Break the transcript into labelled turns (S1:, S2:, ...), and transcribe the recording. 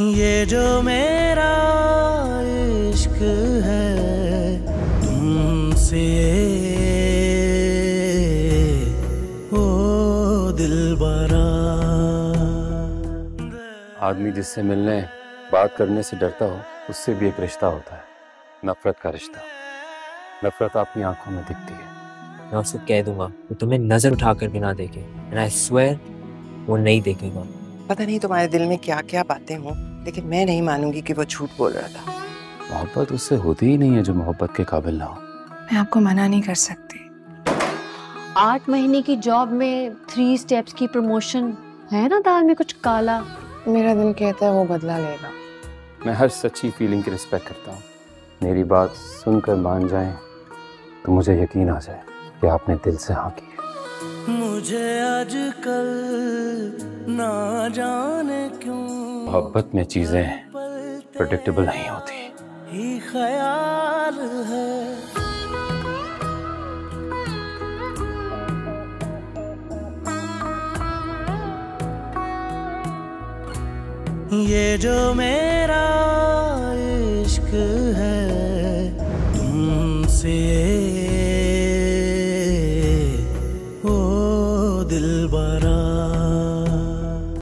S1: ये जो मेरा इश्क है तुमसे ओ दिल बरा
S2: आदमी जिससे मिलने बात करने से डरता हो उससे भी एक रिश्ता होता है नफरत का रिश्ता। नफरत आपकी आँखों में दिखती है।
S3: मैं उसको कह दूँगा वो तुम्हें नज़र उठाकर भी ना देखे एंड आई स्वेयर वो नहीं देखेगा।
S4: पता नहीं तुम्हारे दिल में क्या क्या बातें हों। लेकिन मैं नहीं मानूँगी कि वो झूठ बोल रहा था।
S2: मोहब्बत उससे होती ही नहीं है जो मोहब्बत के काबिल ना हो।
S5: मैं आपको मना नहीं कर सकती।
S6: आठ महीने की जॉब में थ्री स्टेप्स की प्रमोशन है ना दाल में कुछ काला?
S5: मेरा दिल कहता है वो बदला लेगा।
S2: मैं हर सच्ची फीलिंग की रिस्पेक्ट करता हूँ। मेरी बात सुनकर मान जाए तो मुझे यकीन आ जाए कि आपने दिल से हाँ की है।
S1: मुझे आजकल ना जाने क्यों
S2: मोहब्बत में चीज़ें प्रडिक्टेबल नहीं होती।
S1: ही ख्याल है। ये जो मेरा इश्क है तुमसे ओ दिल बरा